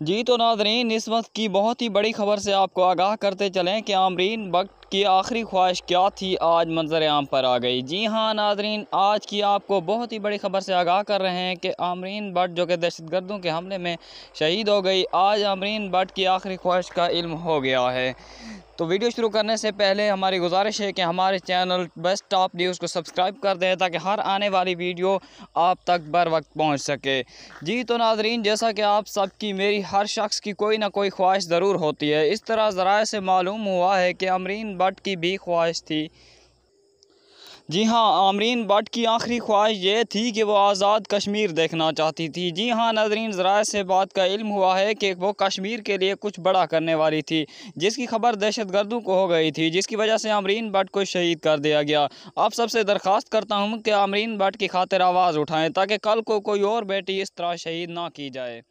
जी तो नाजरीन, इस वक्त की बहुत ही बड़ी खबर से आपको आगाह करते चलें कि आमरीन वक्त की आखिरी ख्वाहिश क्या थी? आज मंजर आम पर आ गई। जी हाँ नाजरीन, आज की आपको बहुत ही बड़ी खबर से आगाह कर रहे हैं कि आमरीन भट्ट, जो कि दहशत गर्दों के हमले में शहीद हो गई, आज आमरीन भट्ट की आखिरी ख्वाहिश का इल्म हो गया है। तो वीडियो शुरू करने से पहले हमारी गुजारिश है कि हमारे चैनल बेस्ट टॉप न्यूज़ को सब्सक्राइब कर दें, ताकि हर आने वाली वीडियो आप तक बर वक्त पहुँच सके। जी तो नाजरीन, जैसा कि आप सबकी, मेरी हर शख्स की कोई ना कोई ख्वाहिश ज़रूर होती है। इस तरह ज़रा से मालूम हुआ है कि अमरीन भट्ट की भी ख्वाहिश थी। जी हाँ आमरीन भट्ट की आखिरी ख्वाहिश ये थी कि वो आज़ाद कश्मीर देखना चाहती थी। जी हाँ नाजरीन, ज़रा से बात का इल्म हुआ है कि वो कश्मीर के लिए कुछ बड़ा करने वाली थी, जिसकी खबर दहशत गर्दों को हो गई थी, जिसकी वजह से आमरीन भट्ट को शहीद कर दिया गया। आप सबसे दरख्वास्त करता हूँ कि आमरीन भट्ट की खातिर आवाज़ उठाएँ, ताकि कल को कोई और बेटी इस तरह शहीद ना की जाए।